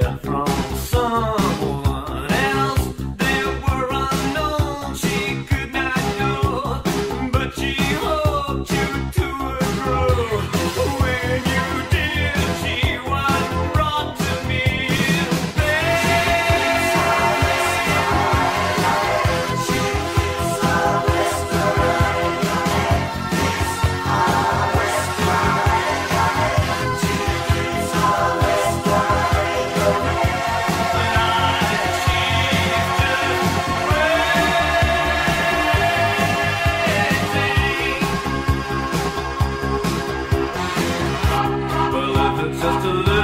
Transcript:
it from just a little